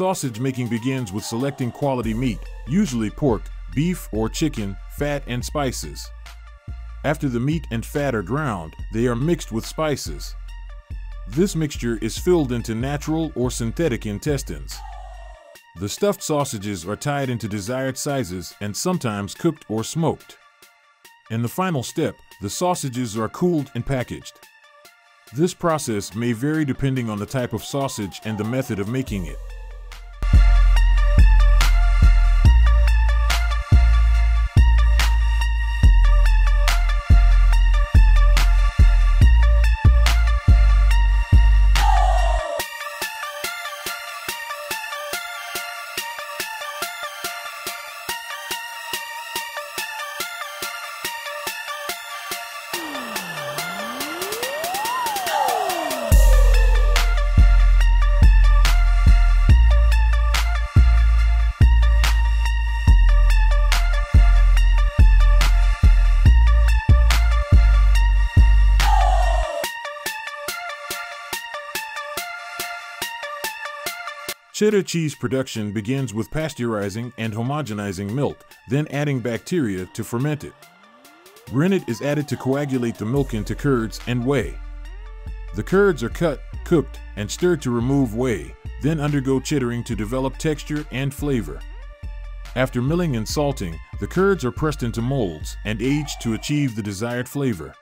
Sausage making begins with selecting quality meat, usually pork, beef, or chicken, fat, and spices. After the meat and fat are ground, they are mixed with spices. This mixture is filled into natural or synthetic intestines. The stuffed sausages are tied into desired sizes and sometimes cooked or smoked. In the final step, the sausages are cooled and packaged. This process may vary depending on the type of sausage and the method of making it. Cheddar cheese production begins with pasteurizing and homogenizing milk, then adding bacteria to ferment it. Rennet is added to coagulate the milk into curds and whey. The curds are cut, cooked, and stirred to remove whey, then undergo cheddaring to develop texture and flavor. After milling and salting, the curds are pressed into molds and aged to achieve the desired flavor.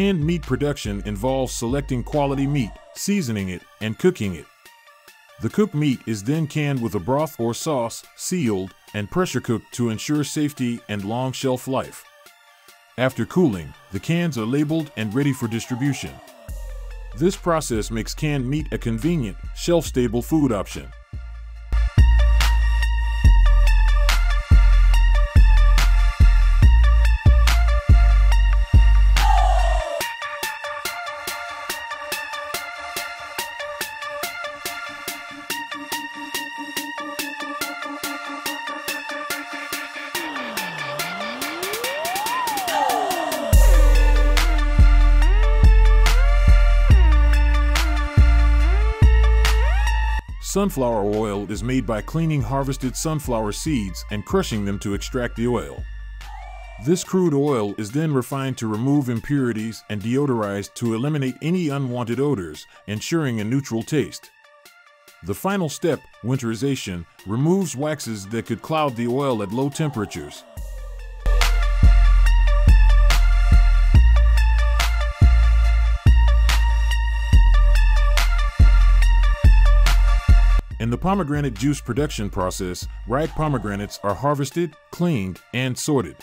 Canned meat production involves selecting quality meat, seasoning it, and cooking it. The cooked meat is then canned with a broth or sauce, sealed, and pressure cooked to ensure safety and long shelf life. After cooling, the cans are labeled and ready for distribution. This process makes canned meat a convenient, shelf-stable food option. Sunflower oil is made by cleaning harvested sunflower seeds and crushing them to extract the oil. This crude oil is then refined to remove impurities and deodorized to eliminate any unwanted odors, ensuring a neutral taste. The final step, winterization, removes waxes that could cloud the oil at low temperatures. In the pomegranate juice production process, ripe pomegranates are harvested, cleaned, and sorted.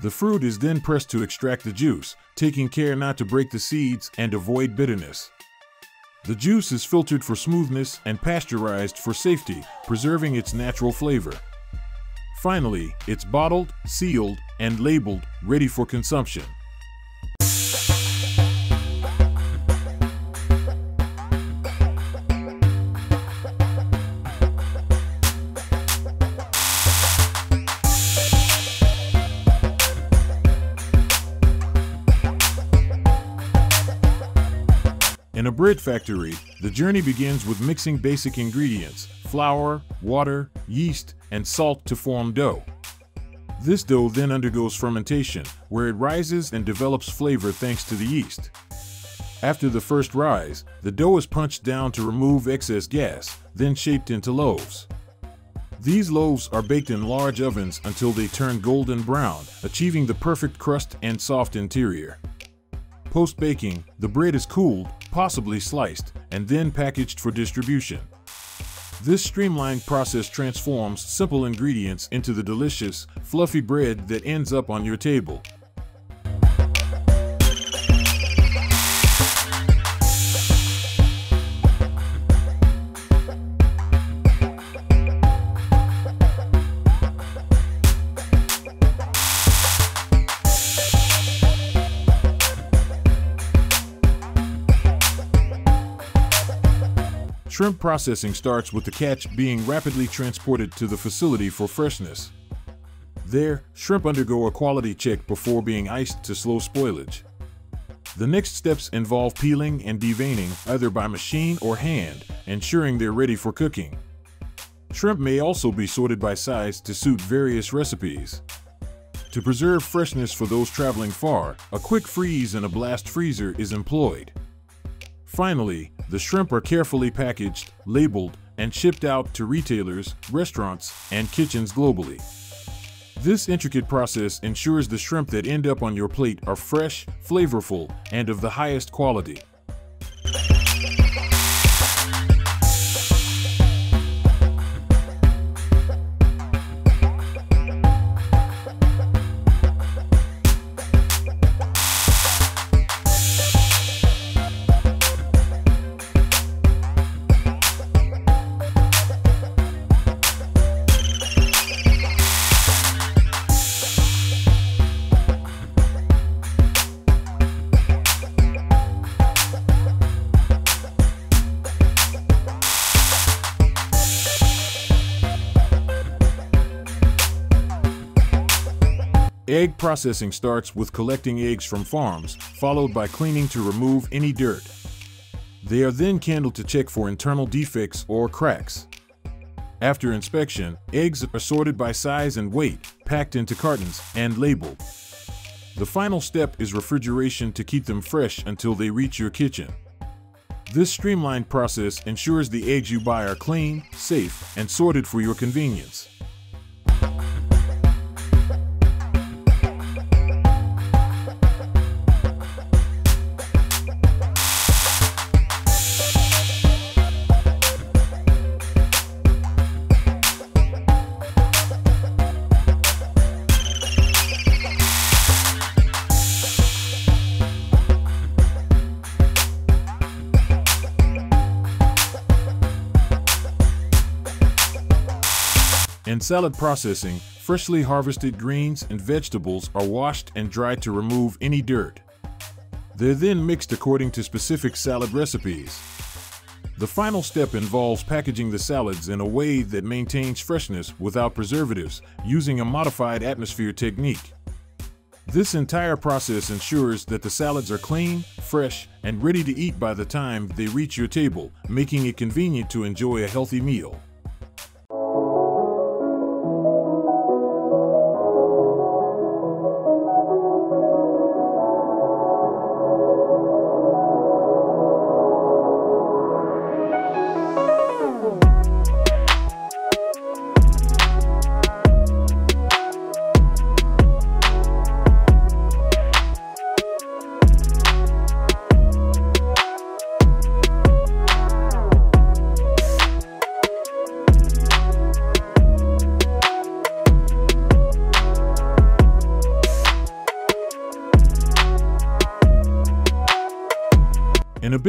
The fruit is then pressed to extract the juice, taking care not to break the seeds and avoid bitterness. The juice is filtered for smoothness and pasteurized for safety, preserving its natural flavor. Finally, it's bottled, sealed, and labeled, ready for consumption. In a bread factory, the journey begins with mixing basic ingredients flour, water, yeast, and salt to form dough. This dough then undergoes fermentation, where it rises and develops flavor thanks to the yeast. After the first rise, the dough is punched down to remove excess gas, then shaped into loaves. These loaves are baked in large ovens until they turn golden brown, achieving the perfect crust and soft interior. Post-baking, the bread is cooled, possibly sliced, and then packaged for distribution. This streamlined process transforms simple ingredients into the delicious, fluffy bread that ends up on your table. Shrimp processing starts with the catch being rapidly transported to the facility for freshness. There, shrimp undergo a quality check before being iced to slow spoilage. The next steps involve peeling and deveining either by machine or hand, ensuring they're ready for cooking. Shrimp may also be sorted by size to suit various recipes. To preserve freshness for those traveling far, a quick freeze in a blast freezer is employed. Finally, the shrimp are carefully packaged, labeled, and shipped out to retailers, restaurants, and kitchens globally. This intricate process ensures the shrimp that end up on your plate are fresh, flavorful, and of the highest quality. Processing starts with collecting eggs from farms, followed by cleaning to remove any dirt. They are then candled to check for internal defects or cracks. After inspection, eggs are sorted by size and weight, packed into cartons, and labeled. The final step is refrigeration to keep them fresh until they reach your kitchen. This streamlined process ensures the eggs you buy are clean, safe, and sorted for your convenience. Salad processing, freshly harvested greens and vegetables are washed and dried to remove any dirt. They're then mixed according to specific salad recipes. The final step involves packaging the salads in a way that maintains freshness without preservatives, using a modified atmosphere technique. This entire process ensures that the salads are clean, fresh, and ready to eat by the time they reach your table, making it convenient to enjoy a healthy meal.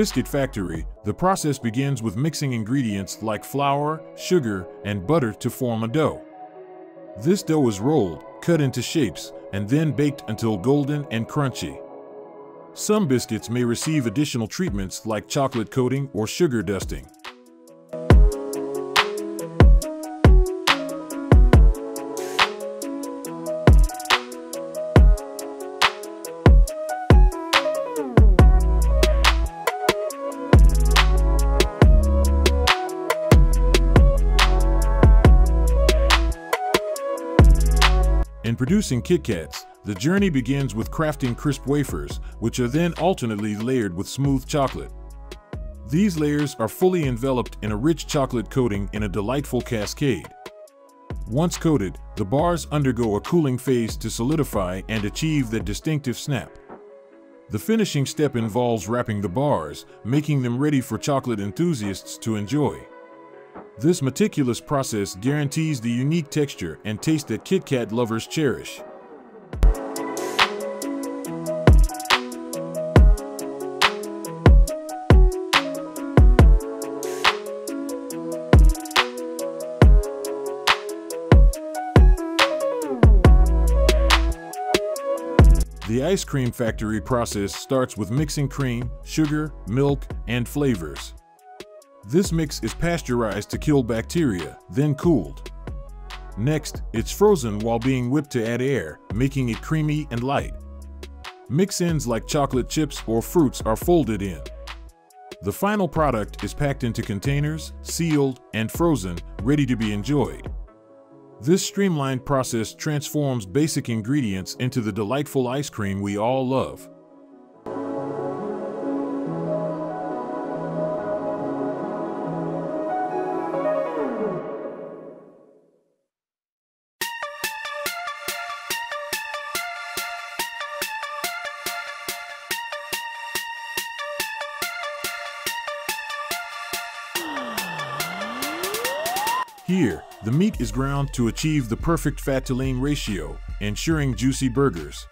Biscuit factory, the process begins with mixing ingredients like flour, sugar, and butter to form a dough. This dough is rolled, cut into shapes, and then baked until golden and crunchy. Some biscuits may receive additional treatments like chocolate coating or sugar dusting. Producing Kit Kats, the journey begins with crafting crisp wafers, which are then alternately layered with smooth chocolate. These layers are fully enveloped in a rich chocolate coating in a delightful cascade. Once coated, the bars undergo a cooling phase to solidify and achieve that distinctive snap. The finishing step involves wrapping the bars, making them ready for chocolate enthusiasts to enjoy. This meticulous process guarantees the unique texture and taste that Kit Kat lovers cherish. The ice cream factory process starts with mixing cream, sugar, milk, and flavors. This mix is pasteurized to kill bacteria, then cooled. Next, it's frozen while being whipped to add air, making it creamy and light. Mix-ins like chocolate chips or fruits are folded in. The final product is packed into containers, sealed, and frozen, ready to be enjoyed. This streamlined process transforms basic ingredients into the delightful ice cream we all love. Here, the meat is ground to achieve the perfect fat to lean ratio, ensuring juicy burgers.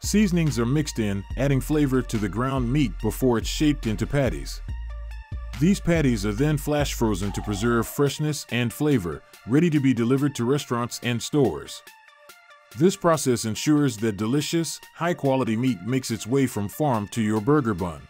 Seasonings are mixed in, adding flavor to the ground meat before it's shaped into patties. These patties are then flash frozen to preserve freshness and flavor, ready to be delivered to restaurants and stores. This process ensures that delicious, high quality meat makes its way from farm to your burger bun.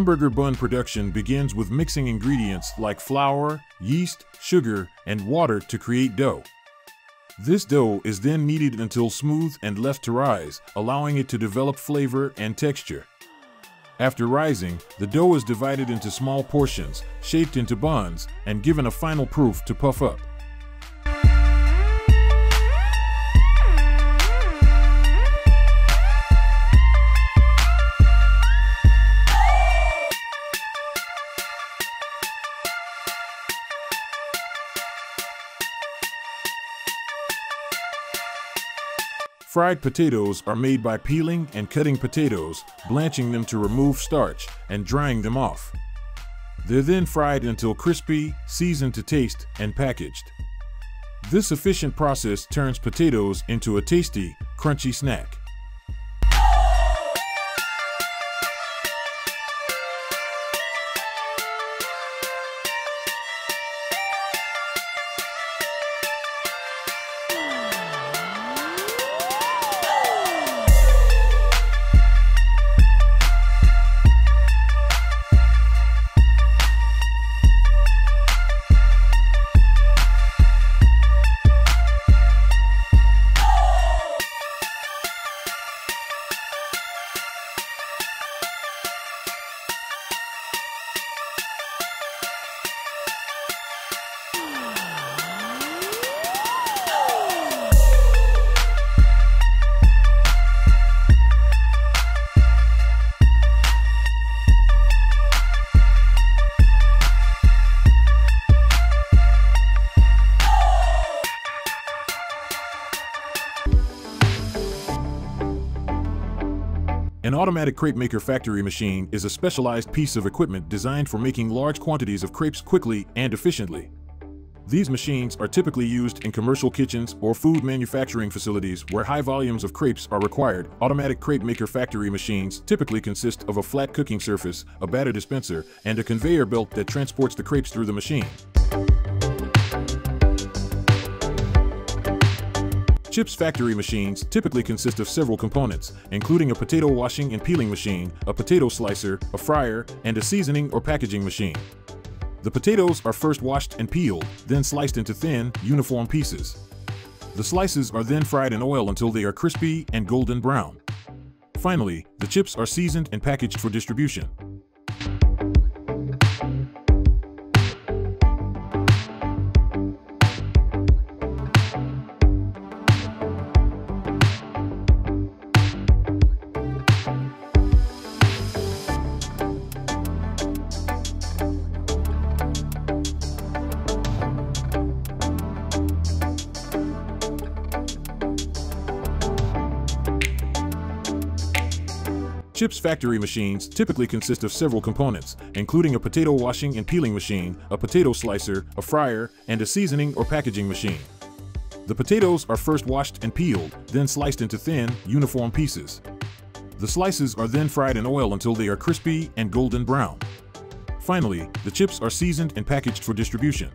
Hamburger bun production begins with mixing ingredients like flour, yeast, sugar, and water to create dough. This dough is then kneaded until smooth and left to rise, allowing it to develop flavor and texture. After rising, the dough is divided into small portions, shaped into buns, and given a final proof to puff up. Fried potatoes are made by peeling and cutting potatoes, blanching them to remove starch, and drying them off. They're then fried until crispy, seasoned to taste, and packaged. This efficient process turns potatoes into a tasty, crunchy snack. Automatic crepe maker factory machine is a specialized piece of equipment designed for making large quantities of crepes quickly and efficiently. These machines are typically used in commercial kitchens or food manufacturing facilities where high volumes of crepes are required. Automatic crepe maker factory machines typically consist of a flat cooking surface, a batter dispenser, and a conveyor belt that transports the crepes through the machine. Chips factory machines typically consist of several components, including a potato washing and peeling machine, a potato slicer, a fryer, and a seasoning or packaging machine. The potatoes are first washed and peeled, then sliced into thin, uniform pieces. The slices are then fried in oil until they are crispy and golden brown. Finally, the chips are seasoned and packaged for distribution. Chips factory machines typically consist of several components, including a potato washing and peeling machine, a potato slicer, a fryer, and a seasoning or packaging machine. The potatoes are first washed and peeled, then sliced into thin, uniform pieces. The slices are then fried in oil until they are crispy and golden brown. Finally, the chips are seasoned and packaged for distribution.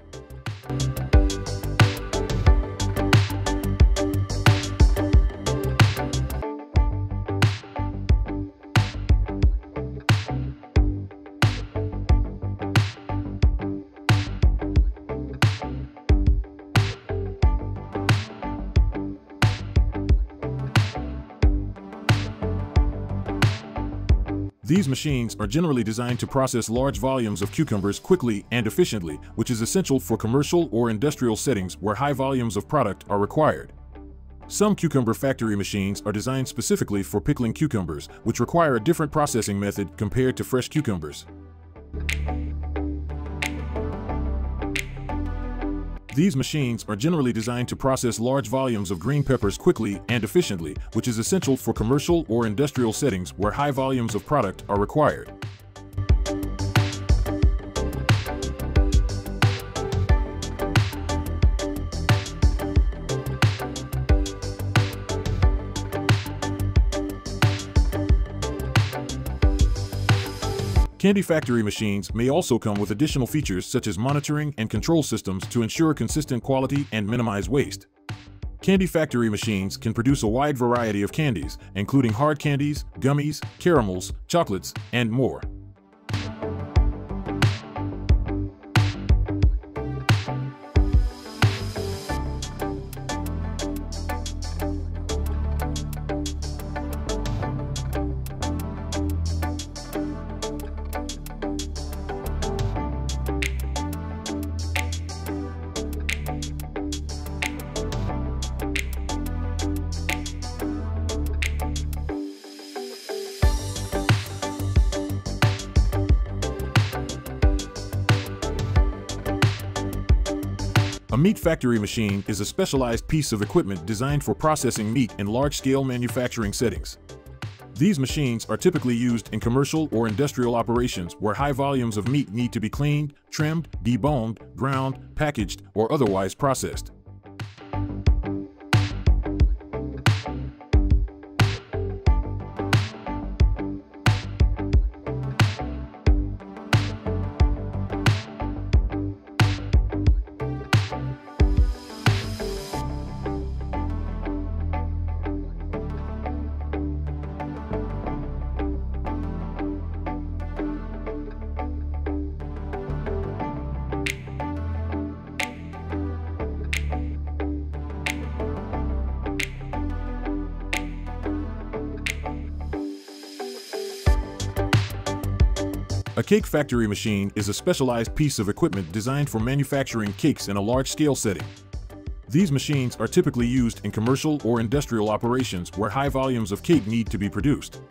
These machines are generally designed to process large volumes of cucumbers quickly and efficiently, which is essential for commercial or industrial settings where high volumes of product are required. Some cucumber factory machines are designed specifically for pickling cucumbers, which require a different processing method compared to fresh cucumbers. These machines are generally designed to process large volumes of green peppers quickly and efficiently, which is essential for commercial or industrial settings where high volumes of product are required. Candy factory machines may also come with additional features such as monitoring and control systems to ensure consistent quality and minimize waste. Candy factory machines can produce a wide variety of candies, including hard candies, gummies, caramels, chocolates, and more. Meat factory machine is a specialized piece of equipment designed for processing meat in large-scale manufacturing settings. These machines are typically used in commercial or industrial operations where high volumes of meat need to be cleaned, trimmed, deboned, ground, packaged, or otherwise processed. Cake factory machine is a specialized piece of equipment designed for manufacturing cakes in a large-scale setting. These machines are typically used in commercial or industrial operations where high volumes of cake need to be produced.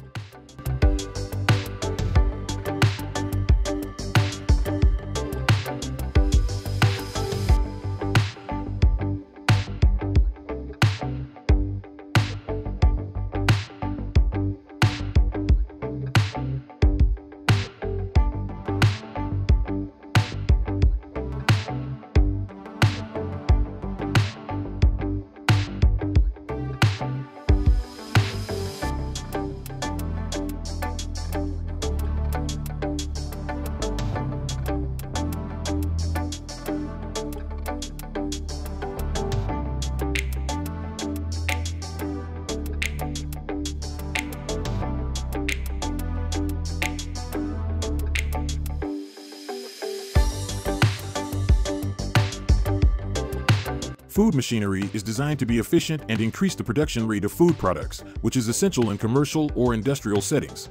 Food machinery is designed to be efficient and increase the production rate of food products, which is essential in commercial or industrial settings.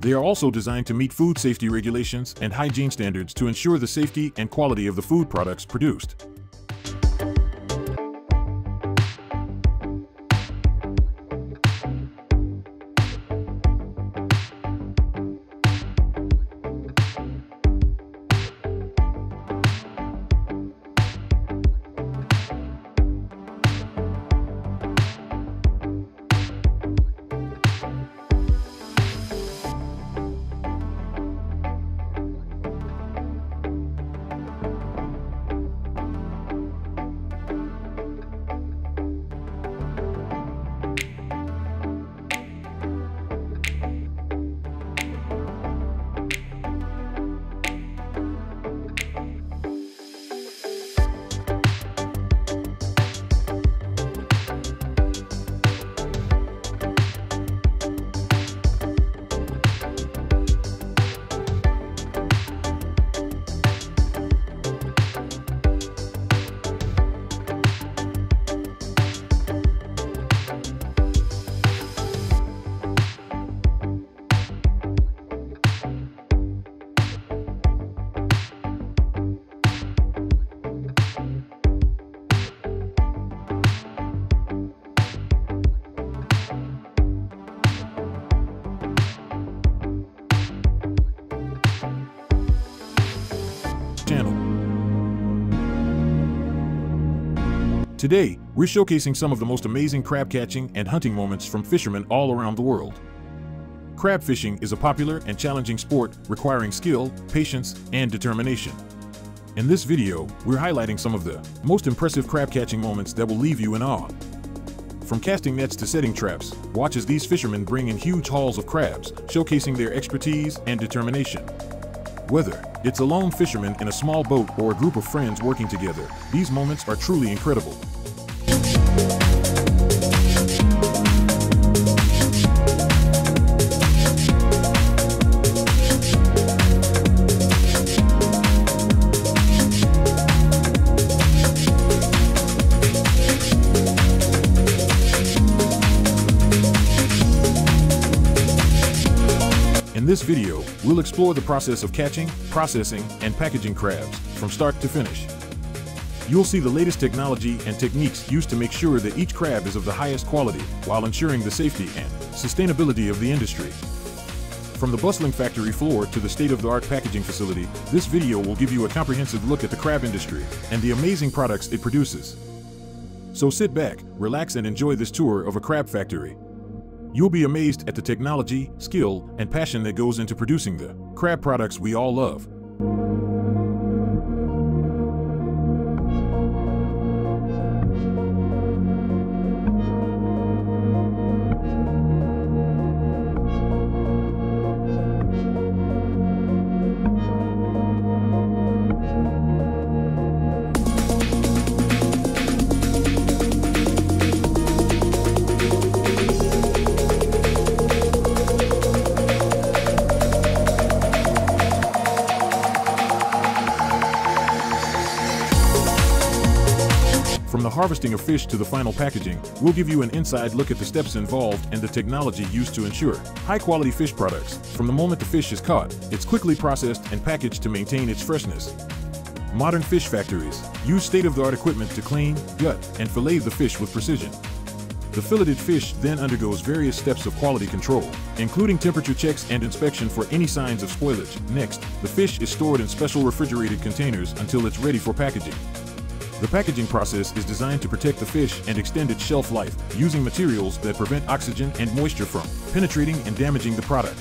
They are also designed to meet food safety regulations and hygiene standards to ensure the safety and quality of the food products produced. Today, we're showcasing some of the most amazing crab catching and hunting moments from fishermen all around the world. Crab fishing is a popular and challenging sport requiring skill, patience, and determination. In this video, we're highlighting some of the most impressive crab catching moments that will leave you in awe. From casting nets to setting traps, watch as these fishermen bring in huge hauls of crabs, showcasing their expertise and determination. Whether it's a lone fisherman in a small boat or a group of friends working together, these moments are truly incredible. Video, we'll explore the process of catching, processing, and packaging crabs from start to finish. You'll see the latest technology and techniques used to make sure that each crab is of the highest quality while ensuring the safety and sustainability of the industry. From the bustling factory floor to the state-of-the-art packaging facility, this video will give you a comprehensive look at the crab industry and the amazing products it produces. So sit back, relax and enjoy this tour of a crab factory. You'll be amazed at the technology, skill, and passion that goes into producing the crab products we all love. Harvesting of fish to the final packaging, we'll give you an inside look at the steps involved and the technology used to ensure high quality fish products. From the moment the fish is caught, it's quickly processed and packaged to maintain its freshness. Modern fish factories use state of the art equipment to clean, gut, and fillet the fish with precision. The filleted fish then undergoes various steps of quality control, including temperature checks and inspection for any signs of spoilage. Next, the fish is stored in special refrigerated containers until it's ready for packaging. The packaging process is designed to protect the fish and extend its shelf life using materials that prevent oxygen and moisture from penetrating and damaging the product.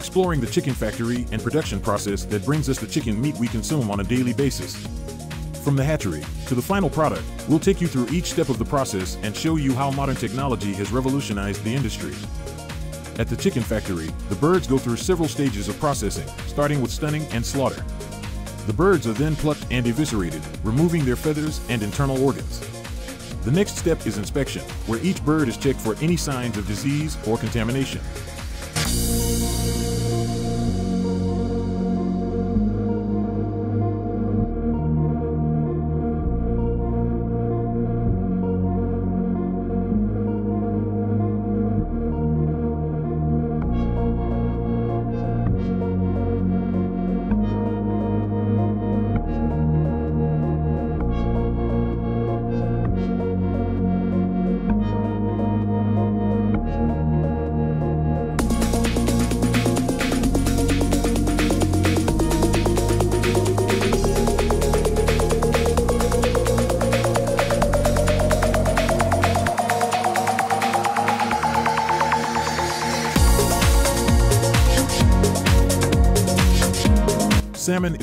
Exploring the chicken factory and production process that brings us the chicken meat we consume on a daily basis. From the hatchery to the final product, we'll take you through each step of the process and show you how modern technology has revolutionized the industry. At the chicken factory, the birds go through several stages of processing, starting with stunning and slaughter. The birds are then plucked and eviscerated, removing their feathers and internal organs. The next step is inspection, where each bird is checked for any signs of disease or contamination.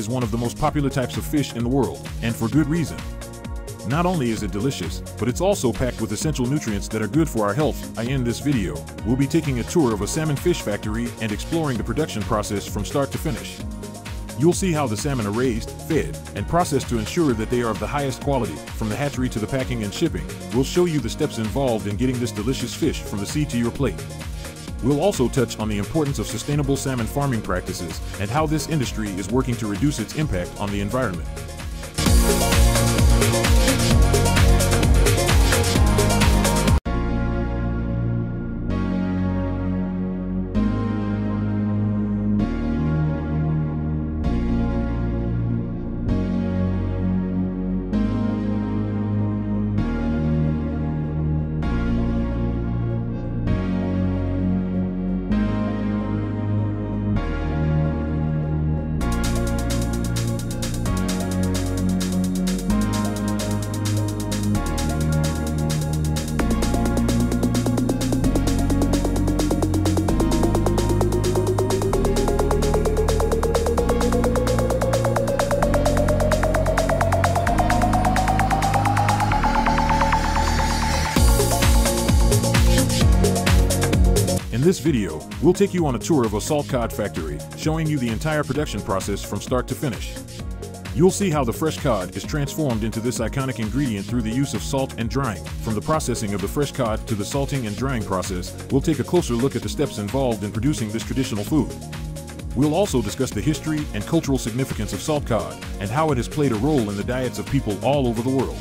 One of the most popular types of fish in the world, and for good reason. Not only is it delicious, but it's also packed with essential nutrients that are good for our health. I end this video. We'll be taking a tour of a salmon fish factory and exploring the production process from start to finish. You'll see how the salmon are raised, fed, and processed to ensure that they are of the highest quality, from the hatchery to the packing and shipping. We'll show you the steps involved in getting this delicious fish from the sea to your plate. We'll also touch on the importance of sustainable salmon farming practices and how this industry is working to reduce its impact on the environment. We'll take you on a tour of a salt cod factory, showing you the entire production process from start to finish. You'll see how the fresh cod is transformed into this iconic ingredient through the use of salt and drying. From the processing of the fresh cod to the salting and drying process, we'll take a closer look at the steps involved in producing this traditional food. We'll also discuss the history and cultural significance of salt cod and how it has played a role in the diets of people all over the world.